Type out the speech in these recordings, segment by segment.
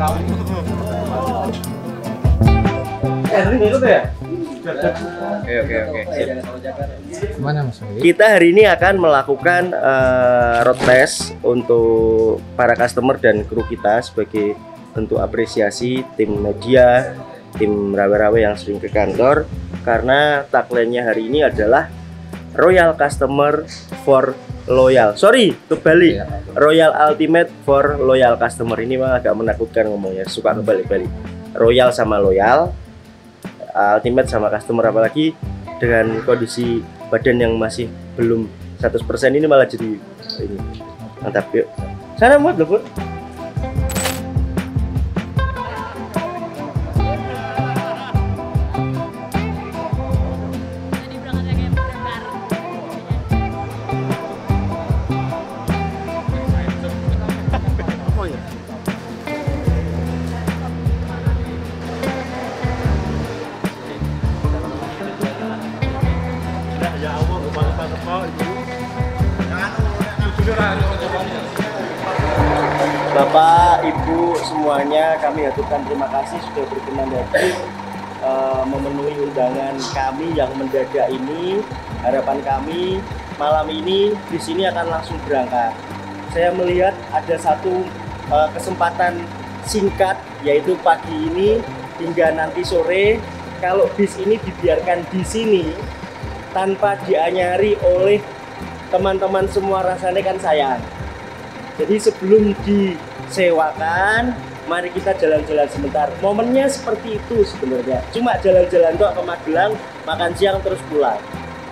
Oke oke oke. Kita hari ini akan melakukan eh, road test untuk para customer dan kru kita sebagai bentuk apresiasi tim media, tim rawe-rawe yang sering ke kantor karena tagline-nya hari ini adalah Royal Customer for Loyal. Sorry, kebalik. Iya. Royal Ultimate for Loyal Customer ini mah agak menakutkan ngomongnya, suka kebalik-balik. Royal sama loyal, Ultimate sama customer apalagi dengan kondisi badan yang masih belum 100% ini malah jadi ini mantap yuk sana muat loh Pur. Kami haturkan terima kasih sudah berkenan hadir eh, memenuhi undangan kami yang mendadak ini. Harapan kami malam ini di sini akan langsung berangkat. Saya melihat ada satu eh, kesempatan singkat yaitu pagi ini hingga nanti sore kalau bis ini dibiarkan di sini tanpa dianyari oleh teman-teman semua rasanya kan sayang. Jadi sebelum disewakan, mari kita jalan-jalan sebentar. Momennya seperti itu sebenarnya. Cuma jalan-jalan kok ke Magelang, makan siang terus pulang.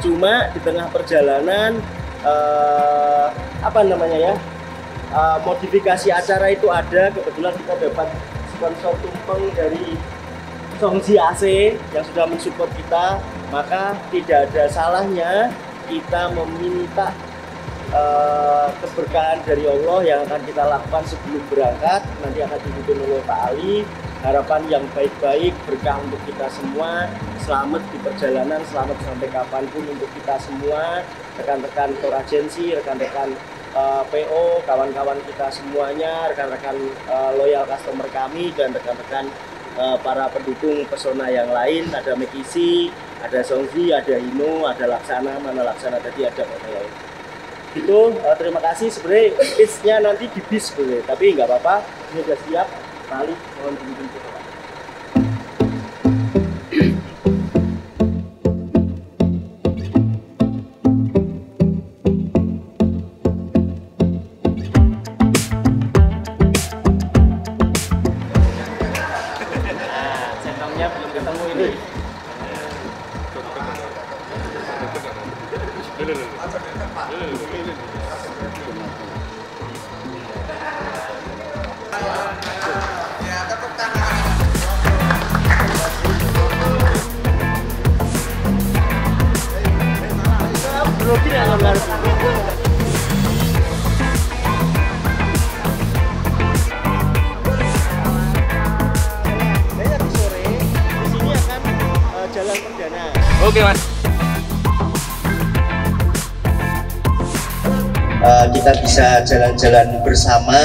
Cuma di tengah perjalanan eh, apa namanya ya? eh, modifikasi acara itu ada. Kebetulan kita dapat sponsor tumpeng dari Songji AC yang sudah mensupport kita, maka tidak ada salahnya kita meminta eh, keberkahan dari Allah yang akan kita lakukan sebelum berangkat. Nanti akan dipimpin oleh Pak Ali. Harapan yang baik-baik berkah untuk kita semua. Selamat di perjalanan selamat sampai kapan pun untuk kita semua. Rekan-rekan tour agensi rekan-rekan eh, PO kawan-kawan kita semuanya rekan-rekan eh, loyal customer kami dan rekan-rekan eh, para pendukung pesona yang lain. Ada Mekisi ada Songzi ada Hino ada Laksana. Mana Laksana tadi? Ada lain itu eh, terima kasih. Sebenarnya pitch-nya nanti di bis sebenarnya tapi nggak apa-apa. Ini sudah siap kali mohon dijemput kita bisa jalan-jalan bersama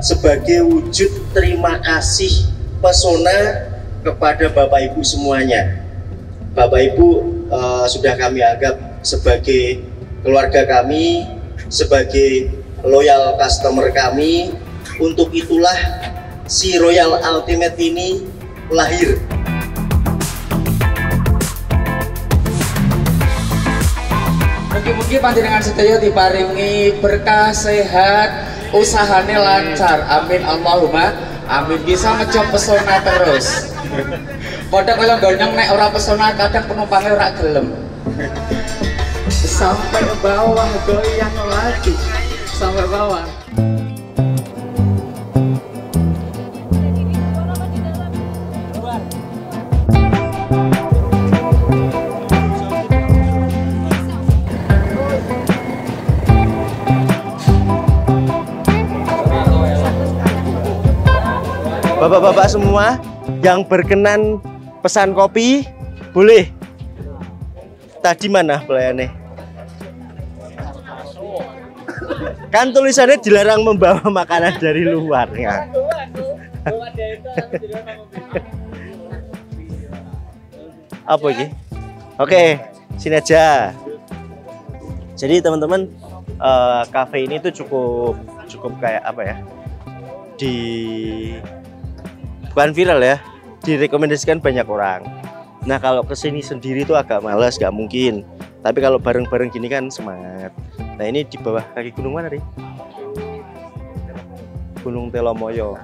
sebagai wujud terima kasih pesona kepada Bapak Ibu semuanya. Bapak Ibu eh, sudah kami anggap sebagai keluarga kami, sebagai loyal customer kami. Untuk itulah si Royal Ultimate ini lahir. Mugi-mugi panjenengan sedaya diparingi berkah sehat, usahane lancar. Amin Allahumma. Amin bisa ngecop pesona terus. Padha kalau gonyong nek ora pesona kadang penumpangnya ora gelem. Sampai bawah goyang lagi. Sampai bawah. Bapak-bapak semua yang berkenan pesan kopi boleh. Tadi mana pelayannya? Kan tulisannya dilarang membawa makanan dari luar ya. Apa ini? Oke, sini aja. Jadi teman-teman, cafe ini tuh cukup cukup kayak apa ya? Di bukan viral ya, direkomendasikan banyak orang. Nah kalau ke sini sendiri tuh agak malas, gak mungkin. Tapi kalau bareng-bareng gini kan semangat. Nah ini di bawah kaki gunung mana nih? Gunung Telomoyo.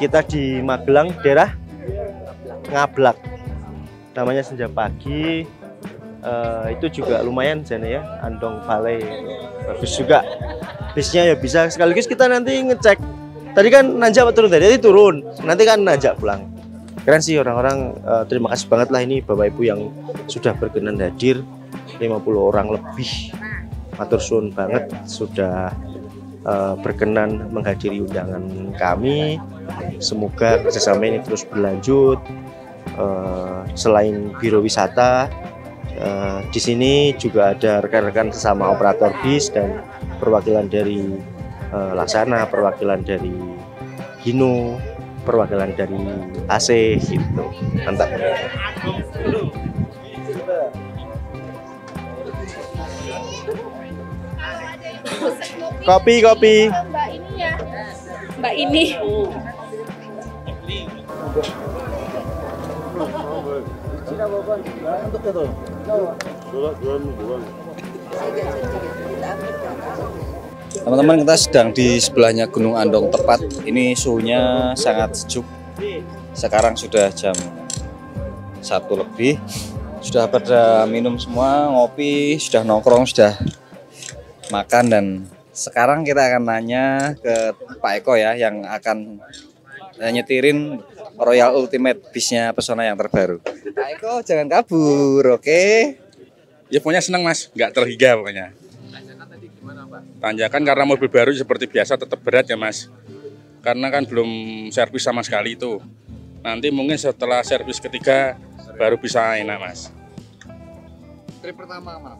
Kita di Magelang, daerah Ngablak. Namanya senja pagi. Eh, itu juga lumayan sana ya, Andong Valley. Bagus juga. Bisnya ya bisa sekaligus kita nanti ngecek. Tadi kan nanjak apa turun tadi? Tadi turun. Nanti kan nanjak pulang. Keren sih orang-orang. eh, terima kasih banget lah ini Bapak Ibu yang sudah berkenan hadir. 50 orang lebih. Matur suwun banget sudah eh, berkenan menghadiri undangan kami. Semoga kerjasama ini terus berlanjut. Eh, selain biro wisata, eh, di sini juga ada rekan-rekan sesama operator bis dan perwakilan dari eh, Laksana, perwakilan dari Hino, perwakilan dari AC gitu. Mantap. Kopi, kopi. Mbak ini ya. Mbak ini. Teman-teman kita sedang di sebelahnya Gunung Andong tepat. Ini suhunya sangat sejuk. Sekarang sudah jam satu lebih. Sudah pada minum semua, ngopi, sudah nongkrong, sudah makan dan sekarang kita akan nanya ke Pak Eko ya yang akan nyetirin Royal Ultimate bisnya pesona yang terbaru. Pak Eko jangan kabur, oke? Ya pokoknya senang mas, nggak terhingga pokoknya. Tanjakan karena mobil baru seperti biasa tetap berat ya mas. Karena kan belum servis sama sekali itu. Nanti mungkin setelah servis ketiga baru bisa enak mas. Trip pertama mana?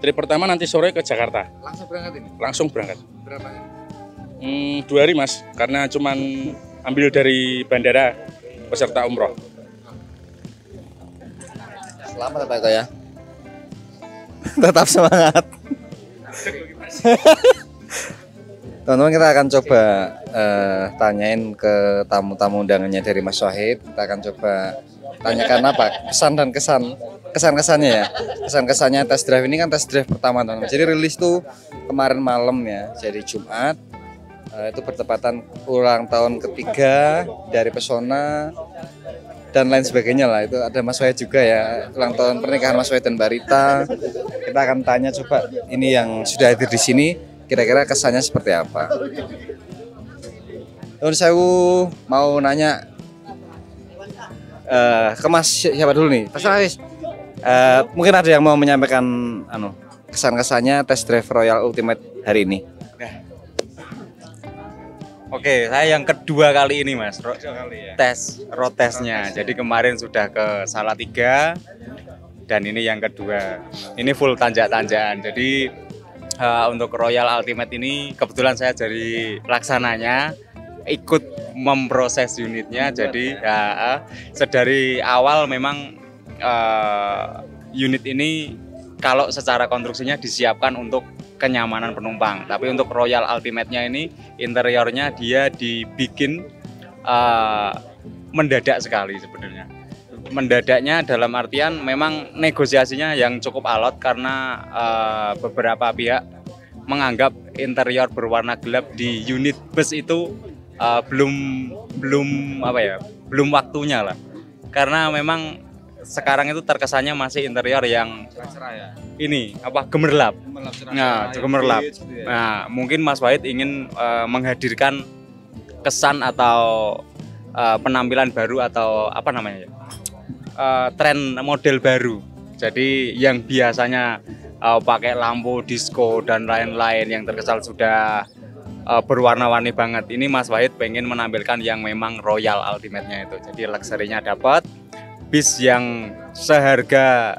Trip pertama nanti sore ke Jakarta, Langsung berangkat ini. langsung berangkat. Berapa ini? Hmm, dua hari mas, karena cuman ambil dari bandara peserta umroh. Selamat ya Pak ya. Tetap semangat. Teman-teman kita akan coba eh, tanyain ke tamu-tamu undangannya dari Mas Wahid. Kita akan coba tanyakan apa kesan dan kesan kesan-kesannya ya. Kesan-kesannya tes drive ini kan tes drive pertama teman-teman. Jadi rilis tuh kemarin malam ya. Jadi Jumat Eh, itu bertepatan ulang tahun ketiga dari Pesona dan lain sebagainya lah. Itu ada Mas Wahid juga ya ulang tahun pernikahan Mas Wahid dan Barita kita akan tanya coba ini yang sudah hadir di sini kira-kira kesannya seperti apa? Terus saya mau nanya eh ke Mas si- siapa dulu nih? Mas Rais Eh, mungkin ada yang mau menyampaikan anu kesan-kesannya tes drive Royal Ultimate hari ini Oke, saya yang kedua kali ini mas, ro- tes road testnya. Jadi kemarin sudah ke Salatiga dan ini yang kedua. Ini full tanjak-tanjakan. Jadi eh, untuk Royal Ultimate ini kebetulan saya jadi laksananya ikut memproses unitnya. Jadi ya eh, sedari awal memang eh, unit ini kalau secara konstruksinya disiapkan untuk kenyamanan penumpang. Tapi untuk Royal Ultimate-nya ini interiornya dia dibikin eh, mendadak sekali sebenarnya. Mendadaknya dalam artian memang negosiasinya yang cukup alot karena eh, beberapa pihak menganggap interior berwarna gelap di unit bus itu eh, belum belum apa ya belum waktunya lah karena memang sekarang itu terkesannya masih interior yang ini apa gemerlap Nah, gemerlap. Nah, mungkin Mas Wahid ingin eh, menghadirkan kesan atau eh, penampilan baru atau apa namanya ya? Eh, tren model baru. Jadi yang biasanya eh, pakai lampu disco dan lain-lain yang terkesan sudah eh, berwarna-warni banget. Ini Mas Wahid pengen menampilkan yang memang royal ultimate-nya itu. Jadi luxury-nya dapat, bis yang seharga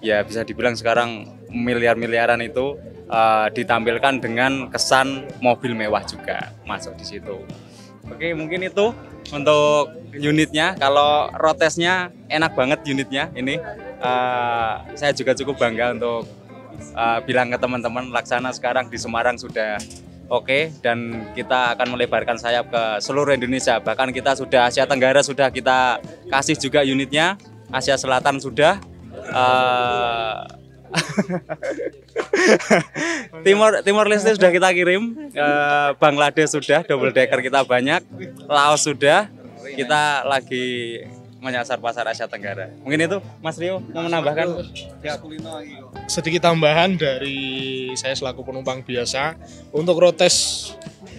ya bisa dibilang sekarang miliar-miliaran itu eh, ditampilkan dengan kesan mobil mewah juga masuk di situ. Oke, mungkin itu untuk unitnya. Kalau rotesnya enak banget unitnya ini. Eh, saya juga cukup bangga untuk eh, bilang ke teman-teman Laksana sekarang di Semarang sudah oke dan kita akan melebarkan sayap ke seluruh Indonesia. Bahkan kita sudah Asia Tenggara sudah kita kasih juga unitnya, Asia Selatan sudah. Eh, Timor Timor Leste sudah kita kirim, eh, Bangladesh sudah, double decker kita banyak, Laos sudah, kita lagi menyasar pasar Asia Tenggara. Mungkin itu Mas Rio mau menambahkan? Sedikit tambahan dari saya selaku penumpang biasa. Untuk rotes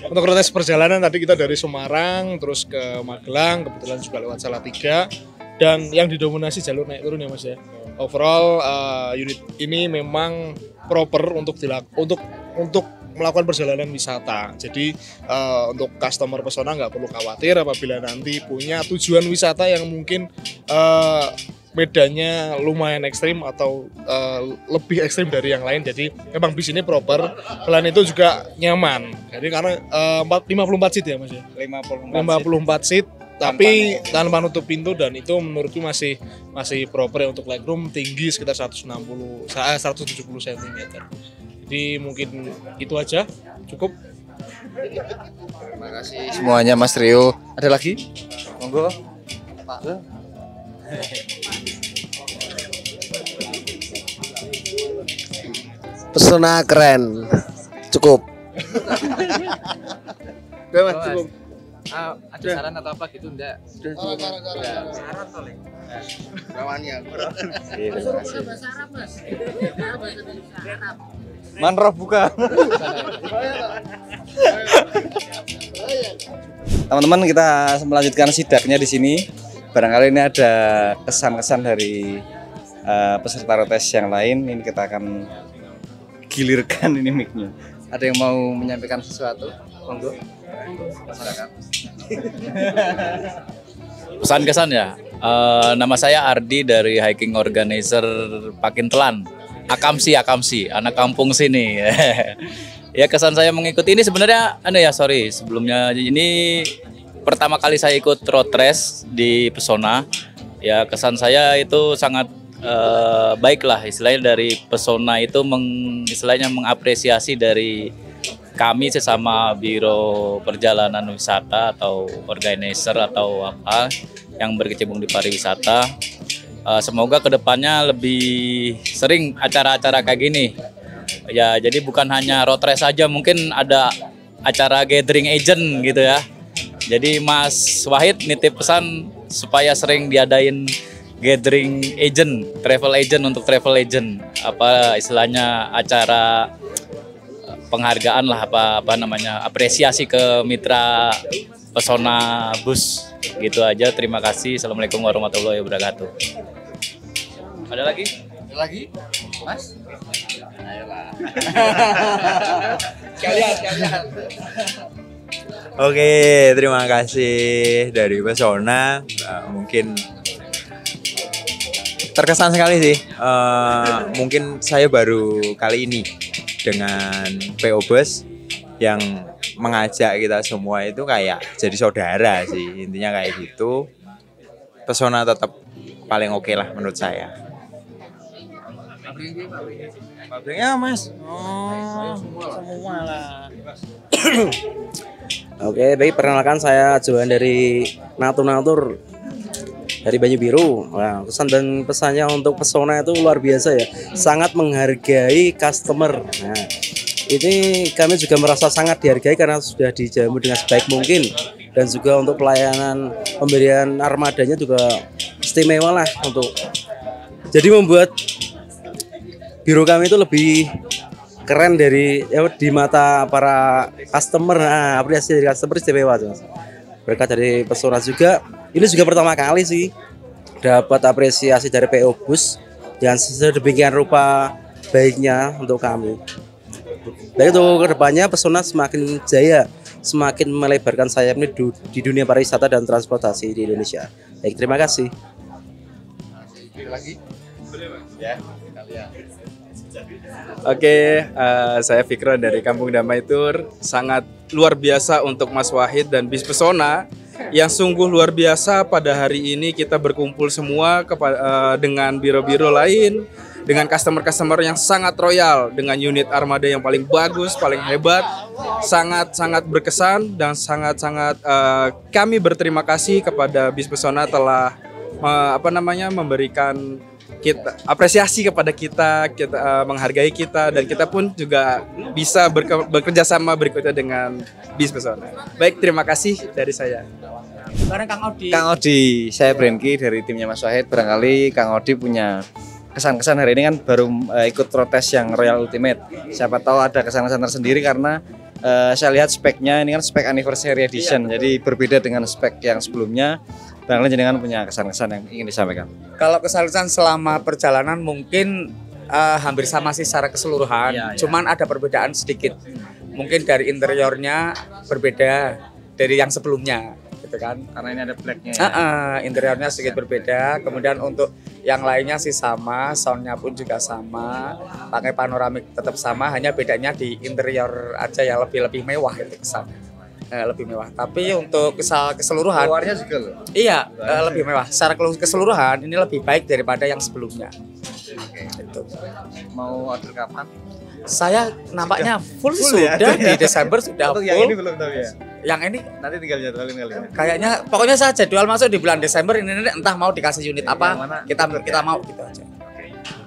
untuk rotes perjalanan tadi kita dari Semarang terus ke Magelang kebetulan juga lewat Salatiga. Dan yang didominasi jalur naik turun ya mas ya. Overall uh, unit ini memang proper untuk dilak untuk untuk melakukan perjalanan wisata. Jadi uh, untuk customer pesona nggak perlu khawatir apabila nanti punya tujuan wisata yang mungkin uh, medannya lumayan ekstrim atau uh, lebih ekstrim dari yang lain. Jadi memang bis ini proper. Selain itu juga nyaman. Jadi karena uh, 54 seat ya mas ya? 54 54 seat. Tapi tanpa nutup pintu dan itu menurutku masih masih proper ya untuk legroom tinggi sekitar 160 eh, 170 cm jadi mungkin itu aja. Cukup. Terima kasih. Semuanya Mas Rio. Ada lagi? Monggo. Pak. Pesona keren. Cukup. Udah, Mas, cukup. Ah, ada saran atau apa gitu enggak? Manroh buka. Teman-teman kita melanjutkan sidaknya di sini. Barangkali ini ada kesan-kesan dari eh, peserta rotes yang lain. Ini kita akan gilirkan ini mic-nya. Ada yang mau menyampaikan sesuatu? Monggo. Silakan. Pesan kesan ya. Eh, nama saya Ardi dari hiking organizer Pakintelan. Akamsi, Akamsi, anak kampung sini. ya kesan saya mengikuti ini sebenarnya, anu ya sorry sebelumnya ini pertama kali saya ikut road race di Pesona. Ya kesan saya itu sangat eh, baik lah istilahnya dari Pesona itu meng, istilahnya mengapresiasi dari kami sesama biro perjalanan wisata atau organizer atau apa yang berkecimpung di pariwisata. Eh, semoga ke depannya lebih sering acara-acara kayak gini. Ya jadi bukan hanya road race saja mungkin ada acara gathering agent gitu ya. Jadi Mas Wahid nitip pesan supaya sering diadain gathering agent travel agent untuk travel agent apa istilahnya acara penghargaan lah apa apa namanya apresiasi ke mitra pesona bus gitu aja terima kasih assalamualaikum warahmatullahi wabarakatuh ada lagi Ada lagi? Mas? Oke, terima kasih dari Pesona. Mungkin terkesan sekali sih. Eh, mungkin saya baru kali ini dengan PO Bus yang mengajak kita semua itu kayak jadi saudara sih. Intinya kayak gitu. Pesona tetap paling oke lah menurut saya. Pabriknya mas. Oh, semua. Oke, baik perkenalkan saya Johan dari Natur Natur dari Banyu Biru. Nah, pesan dan pesannya untuk pesona itu luar biasa ya. Sangat menghargai customer. Nah, ini kami juga merasa sangat dihargai karena sudah dijamu dengan sebaik mungkin dan juga untuk pelayanan pemberian armadanya juga istimewa lah untuk jadi membuat biro kami itu lebih keren dari ya, di mata para customer nah, apresiasi dari customer istimewa berkat dari pesona juga ini juga pertama kali sih dapat apresiasi dari PO Bus yang sedemikian rupa baiknya untuk kami baik untuk ke depannya pesona semakin jaya semakin melebarkan sayapnya di dunia pariwisata dan transportasi di Indonesia baik terima kasih? Ya, kalian. Oke, eh, saya Fikron dari Kampung Damai Tur. Sangat luar biasa untuk Mas Wahid dan Bis Pesona yang sungguh luar biasa pada hari ini kita berkumpul semua kepa- eh, dengan biro-biro lain, dengan customer-customer yang sangat royal, dengan unit armada yang paling bagus, paling hebat, sangat-sangat berkesan dan sangat-sangat eh, kami berterima kasih kepada Bis Pesona telah eh, apa namanya memberikan kita apresiasi kepada kita, kita eh, menghargai kita dan kita pun juga bisa berke- bekerja sama berikutnya dengan Bis Pesona. Baik, terima kasih dari saya. Bareng Kang Odi. Kang Odi, saya Brenki dari timnya Mas Wahid. Barangkali Kang Odi punya kesan-kesan hari ini kan baru eh, ikut protes yang Royal Ultimate. Siapa tahu ada kesan-kesan tersendiri karena eh, saya lihat speknya ini kan spek Anniversary Edition, jadi berbeda dengan spek yang sebelumnya. Barangkali jenengan punya kesan-kesan yang ingin disampaikan. Kalau kesulitan selama perjalanan mungkin eh, hampir sama sih secara keseluruhan. Iya, iya. Cuman ada perbedaan sedikit. Mungkin dari interiornya berbeda dari yang sebelumnya, gitu kan? Karena ini ada blacknya. Ah, ah, interiornya sedikit berbeda. Kemudian untuk yang lainnya sih sama, soundnya pun juga sama, pakai panoramik tetap sama, hanya bedanya di interior aja yang lebih lebih mewah itu kesannya. Eh, lebih mewah. Tapi untuk kesal keseluruhan, Luarnya juga loh. iya eh, lebih mewah. Secara keseluruhan ini lebih baik daripada yang sebelumnya. Itu. Mau order kapan? Saya nampaknya full, Full ya? sudah di Desember sudah Untuk full. yang ini belum tahu ya. Yang ini Nanti tinggal jadwalin kali ya. kayaknya pokoknya saya jadwal masuk di bulan Desember ini nanti entah mau dikasih unit apa Yang mana? kita kita mau gitu aja.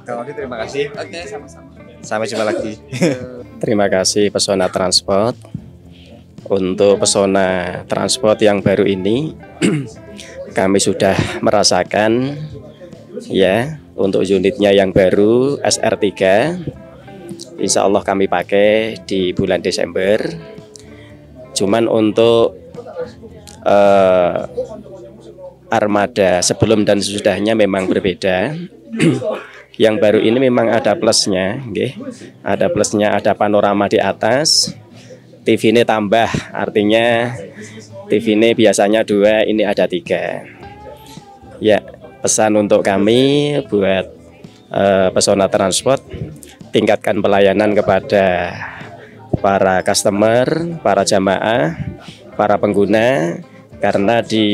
Kang Odi terima kasih. Oke sama-sama. Sampai jumpa lagi. Terima kasih Pesona Transport untuk pesona transport yang baru ini kami sudah merasakan ya untuk unitnya yang baru SR3 Insya Allah kami pakai di bulan Desember. Cuman untuk eh, armada sebelum dan sesudahnya memang berbeda. Yang baru ini memang ada plusnya nggih. ada plusnya ada panorama di atas TV ini tambah artinya TV ini biasanya dua ini ada tiga. Ya pesan untuk kami buat eh, pesona transport tingkatkan pelayanan kepada para customer para jamaah para pengguna karena di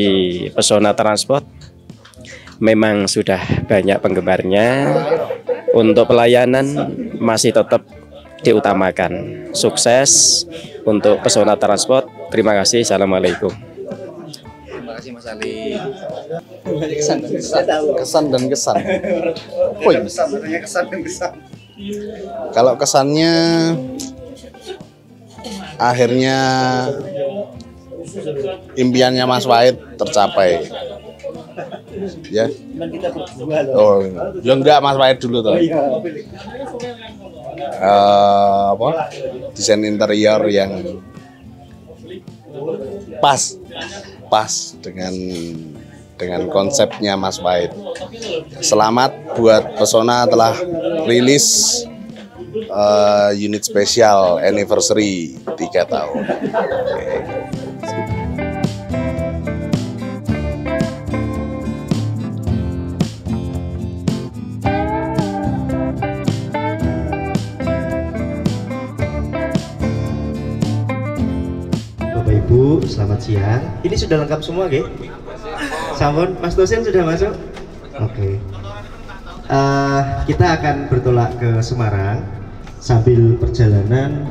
pesona transport memang sudah banyak penggemarnya. Untuk pelayanan masih tetap diutamakan. Sukses untuk pesona transport. Terima kasih. Assalamualaikum. Terima kasih Mas Ali. kesan dan kesan. Kesan dan kesan. Woi, Kesan, dan kesan. kalau kesannya akhirnya impiannya Mas Wahid tercapai. Ya? Oh ya enggak Mas Wahid dulu toh Eh, apa desain interior yang pas pas dengan dengan konsepnya Mas Wahid. Selamat buat Pesona telah rilis eh, unit spesial anniversary 3 tahun. Oke. Ibu, selamat siang. Ini sudah lengkap semua, Ge? Sampun, Mas dosen sudah masuk? Oke. Eh, kita akan bertolak ke Semarang sambil perjalanan.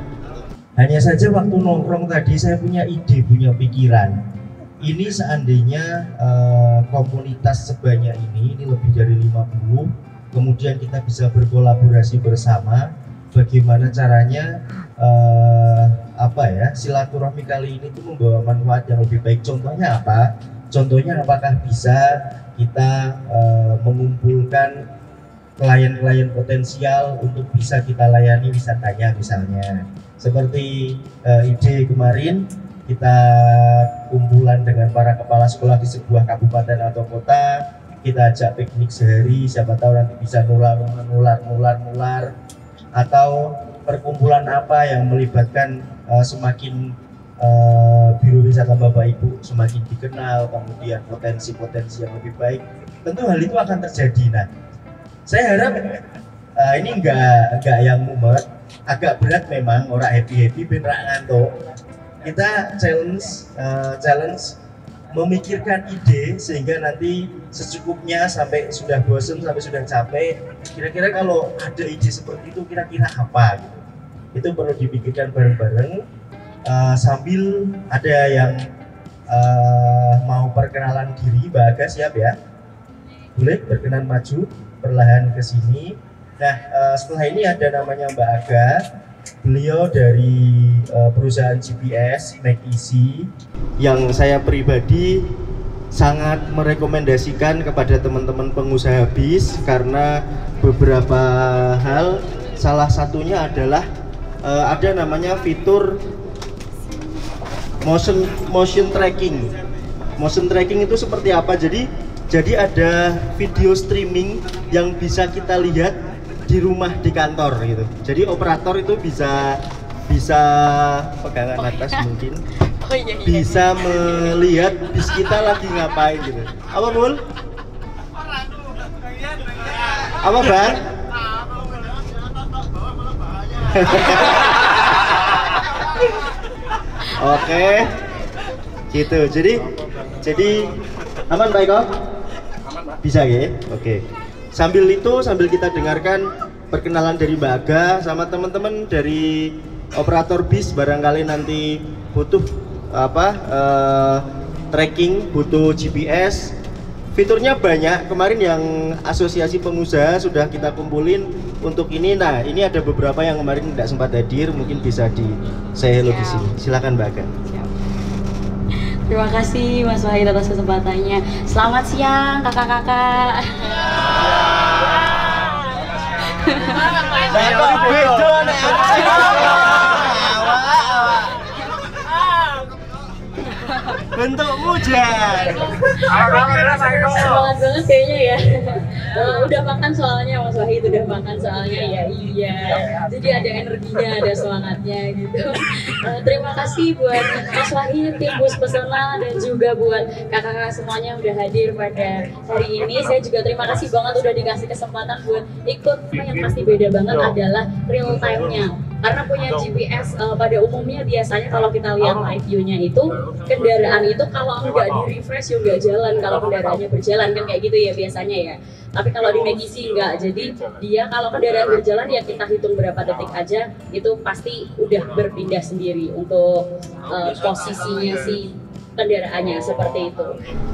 Hanya saja waktu nongkrong tadi saya punya ide, punya pikiran. Ini seandainya eh, komunitas sebanyak ini, ini lebih dari 50, kemudian kita bisa berkolaborasi bersama, bagaimana caranya eh, apa ya silaturahmi kali ini tuh membawa manfaat yang lebih baik. Contohnya apa? Contohnya apakah bisa kita eh, mengumpulkan klien-klien potensial untuk bisa kita layani wisatanya misalnya? Seperti eh, ide kemarin kita kumpulan dengan para kepala sekolah di sebuah kabupaten atau kota kita ajak piknik sehari siapa tahu nanti bisa nular nular nular nular atau perkumpulan apa yang melibatkan eh, semakin biro wisata Bapak Ibu semakin dikenal kemudian potensi-potensi yang lebih baik tentu hal itu akan terjadi nah saya harap Eh, ini enggak enggak yang mumet, agak berat memang orang happy happy ra ngantuk. Kita challenge eh, challenge memikirkan ide sehingga nanti secukupnya sampai sudah bosen sampai sudah capek kira-kira kalau ada ide seperti itu kira-kira apa gitu. Itu perlu dipikirkan bareng-bareng eh, sambil ada yang eh, mau perkenalan diri Mbak Aga siap ya? Boleh berkenan maju perlahan ke sini. Nah eh, setelah ini ada namanya Mbak Aga beliau dari eh, perusahaan GPS Make Easy yang saya pribadi sangat merekomendasikan kepada teman-teman pengusaha bis karena beberapa hal salah satunya adalah eh, ada namanya fitur motion motion tracking. Motion tracking itu seperti apa? Jadi jadi ada video streaming yang bisa kita lihat di rumah di kantor gitu. Jadi operator itu bisa bisa pegangan atas mungkin Oh iya iya. bisa melihat bis kita lagi ngapain gitu. Apa mul? Apa bang? Oke, gitu. Jadi jadi aman Pak Eko? Bisa ya? Oke. Sambil itu sambil kita dengarkan perkenalan dari Mbak Aga sama teman-teman dari operator bis barangkali nanti butuh apa eh, tracking, butuh GPS. Fiturnya banyak. Kemarin yang asosiasi pengusaha sudah kita kumpulin untuk ini. Nah, ini ada beberapa yang kemarin tidak sempat hadir, mungkin bisa di saya hello di sini. Silakan Mbak Aga. Terima kasih Mas Wahid atas kesempatannya. Selamat siang kakak-kakak. Bentukmu jan. Semangat banget kayaknya ya. Eh, udah makan soalnya Mas Wahid udah makan soalnya ya iya. Jadi ada energinya, ada semangatnya gitu. Eh, terima kasih buat Mas Wahid, tim Bus Pesona dan juga buat kakak-kakak semuanya yang udah hadir pada hari ini. Saya juga terima kasih banget udah dikasih kesempatan buat ikut. Yang pasti beda banget adalah real time-nya karena punya GPS eh, pada umumnya biasanya kalau kita lihat live view-nya itu kendaraan itu kalau nggak di refresh ya nggak jalan. Kalau kendaraannya berjalan kan kayak gitu ya biasanya ya. Tapi kalau di Megisi nggak jadi dia kalau kendaraan. berjalan ya kita hitung berapa detik aja itu pasti udah berpindah sendiri untuk eh, posisinya si kendaraannya seperti itu.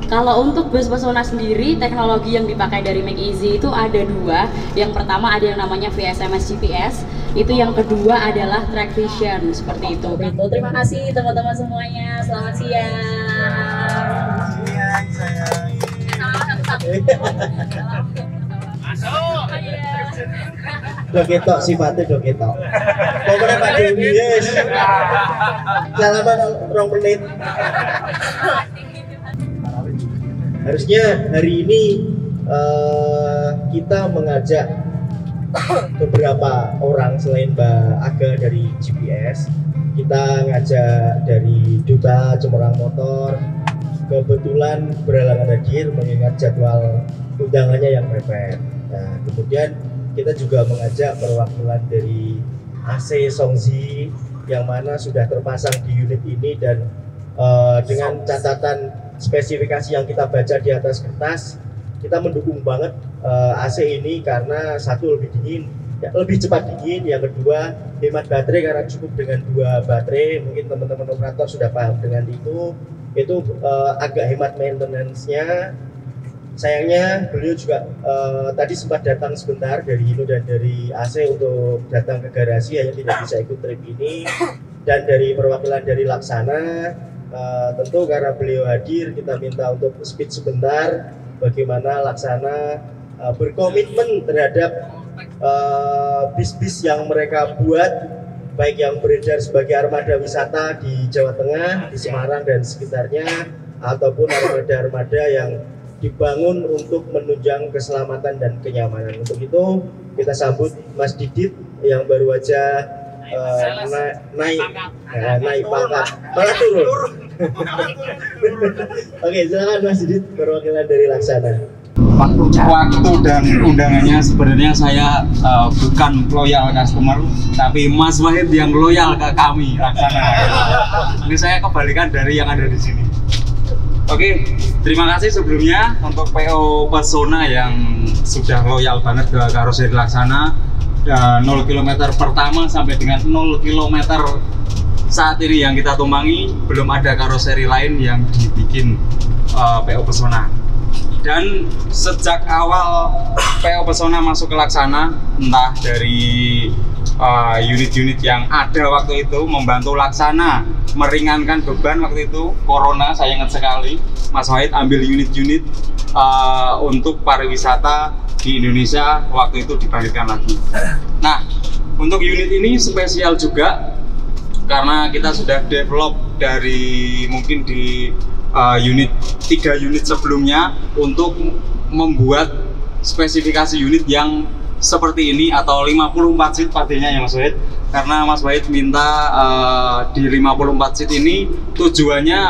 Kalau untuk bus pesona sendiri, teknologi yang dipakai dari Make Easy itu ada dua. Yang pertama ada yang namanya VSMS GPS, itu yang kedua adalah track vision seperti itu. Gitu. Terima kasih teman-teman semuanya. Selamat siang. Do ketok sifatnya do ketok. Pokoknya Pak Dewi yes. Salaman rong menit. Harusnya hari ini eh, kita mengajak beberapa orang selain Mbak Aga dari GPS. Kita ngajak dari Duta Cemerlang Motor. Kebetulan berhalangan hadir mengingat jadwal undangannya yang mepet. Nah, kemudian kita juga mengajak perwakilan dari AC Songzi yang mana sudah terpasang di unit ini dan eh, dengan catatan spesifikasi yang kita baca di atas kertas kita mendukung banget eh, AC ini karena satu lebih dingin ya, lebih cepat dingin. Yang kedua hemat baterai karena cukup dengan dua baterai. Mungkin teman-teman operator sudah paham dengan itu. Itu eh, agak hemat maintenance-nya sayangnya beliau juga eh, tadi sempat datang sebentar dari Hino dan dari AC untuk datang ke garasi hanya tidak bisa ikut trip ini. Dan dari perwakilan dari Laksana eh, tentu karena beliau hadir kita minta untuk speed sebentar bagaimana Laksana eh, berkomitmen terhadap bis-bis yang mereka buat baik yang beredar sebagai armada wisata di Jawa Tengah, di Semarang dan sekitarnya ataupun armada-armada yang dibangun untuk menunjang keselamatan dan kenyamanan. Untuk itu kita sambut Mas Didit yang baru aja eh, na- naik eh, naik pangkat. Malah turun. Oke, silakan Mas Didit perwakilan dari Laksana. waktu dan undangannya sebenarnya saya uh, bukan loyal customer tapi Mas Wahid yang loyal ke kami laksana. Ini saya kebalikan dari yang ada di sini Oke, terima kasih sebelumnya untuk PO Pesona yang sudah loyal banget ke karoseri Laksana. Ya, 0 km pertama sampai dengan 0 km saat ini yang kita tumpangi belum ada karoseri lain yang dibikin uh, PO Pesona. Dan sejak awal PO Pesona masuk ke Laksana, entah dari uh, unit-unit yang ada waktu itu membantu Laksana meringankan beban waktu itu Corona saya ingat sekali Mas Wahid ambil unit-unit uh, untuk pariwisata di Indonesia waktu itu dibangkitkan lagi. Nah, untuk unit ini spesial juga karena kita sudah develop dari mungkin di uh, unit tiga unit sebelumnya untuk membuat spesifikasi unit yang seperti ini atau 54 seat pastinya ya Mas Wahid? Karena Mas Wahid minta uh, di 54 seat ini tujuannya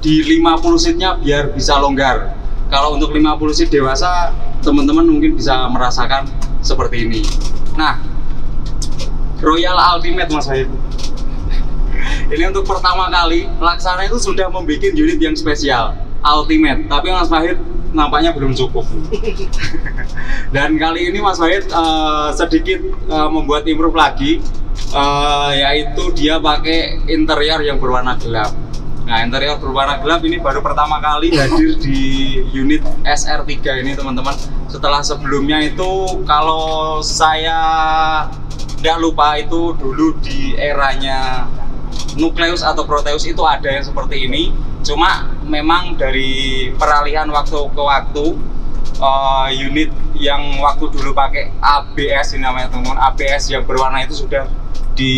di 50 seatnya biar bisa longgar. Kalau untuk 50 seat dewasa teman-teman mungkin bisa merasakan seperti ini. Nah Royal Ultimate Mas Wahid. Ini untuk pertama kali Laksana itu sudah membuat unit yang spesial Ultimate. Tapi Mas Wahid nampaknya belum cukup. Dan kali ini Mas Wahid uh, sedikit uh, membuat improve lagi, uh, yaitu dia pakai interior yang berwarna gelap. Nah, interior berwarna gelap ini baru pertama kali hadir di unit SR3 ini teman-teman. Setelah sebelumnya itu kalau saya tidak lupa itu dulu di eranya Nukleus atau Proteus itu ada yang seperti ini. Cuma memang dari peralihan waktu ke waktu uh, unit yang waktu dulu pakai ABS ini namanya teman-teman ABS yang berwarna itu sudah di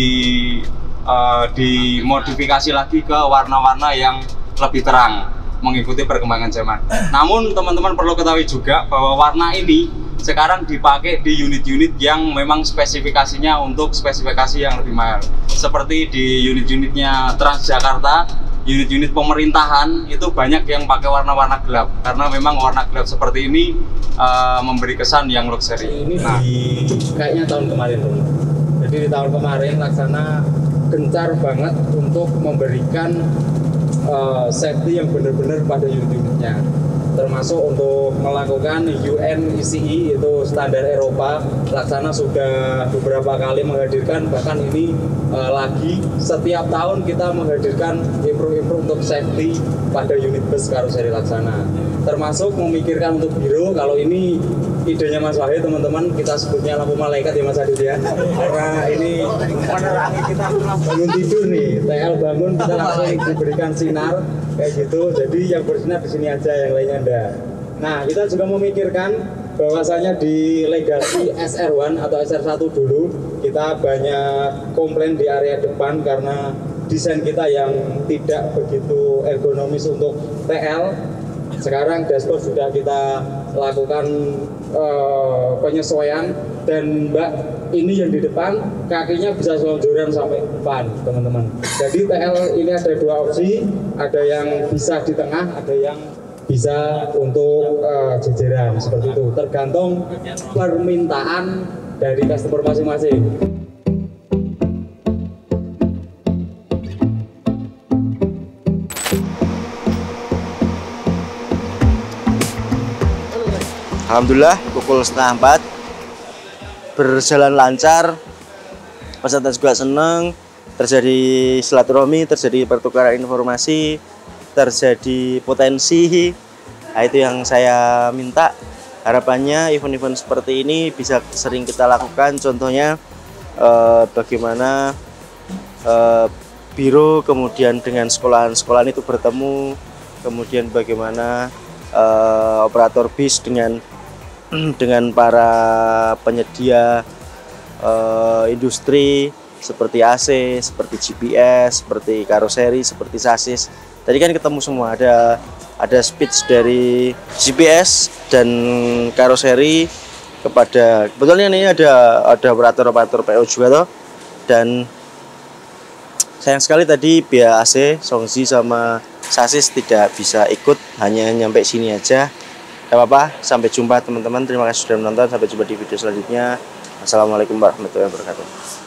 uh, dimodifikasi lagi ke warna-warna yang lebih terang mengikuti perkembangan zaman. Namun teman-teman perlu ketahui juga bahwa warna ini sekarang dipakai di unit-unit yang memang spesifikasinya untuk spesifikasi yang lebih mahal. Seperti di unit-unitnya Transjakarta unit-unit pemerintahan itu banyak yang pakai warna-warna gelap karena memang warna gelap seperti ini uh, memberi kesan yang luxury. Ini nah. di kayaknya tahun kemarin tuh. Jadi di tahun kemarin Laksana gencar banget untuk memberikan uh, safety yang benar-benar pada unit-unitnya termasuk untuk melakukan UN ICI itu standar Eropa. Laksana sudah beberapa kali menghadirkan bahkan ini uh, lagi. Setiap tahun kita menghadirkan improve-improve untuk safety pada unit bus karoseri Laksana. Termasuk memikirkan untuk biro kalau ini idenya Mas Wahid teman-teman kita sebutnya lampu malaikat ya Mas Adit ya. Karena ini menerangi kita. Bangun tidur nih. TL bangun kita langsung diberikan sinar kayak gitu jadi yang bersinar di sini aja yang lainnya enggak. Nah kita juga memikirkan bahwasanya di legasi SR1 atau SR1 dulu kita banyak komplain di area depan karena desain kita yang tidak begitu ergonomis untuk TL sekarang dashboard sudah kita lakukan uh, penyesuaian dan Mbak ini yang di depan kakinya bisa selonjoran sampai depan teman-teman. Jadi TL ini ada dua opsi, ada yang bisa di tengah, ada yang bisa untuk uh, jejeran seperti itu. Tergantung permintaan dari customer masing-masing. Alhamdulillah pukul setengah empat. Berjalan lancar. Peserta juga senang terjadi silaturahmi terjadi pertukaran informasi terjadi potensi. Nah, itu yang saya minta. Harapannya event-event seperti ini bisa sering kita lakukan. Contohnya eh, bagaimana eh, biro kemudian dengan sekolahan-sekolahan itu bertemu. Kemudian bagaimana eh, operator bis dengan dengan para penyedia uh, industri seperti AC, seperti GPS, seperti karoseri, seperti sasis. Tadi kan ketemu semua ada ada speech dari GPS dan karoseri kepada sebetulnya ini ada ada operator-operator PO juga toh dan sayang sekali tadi biaya AC, Songzi sama sasis tidak bisa ikut hanya nyampe sini aja Gak apa-apa, sampai jumpa teman-teman. Terima kasih sudah menonton. Sampai jumpa di video selanjutnya. Assalamualaikum warahmatullahi wabarakatuh.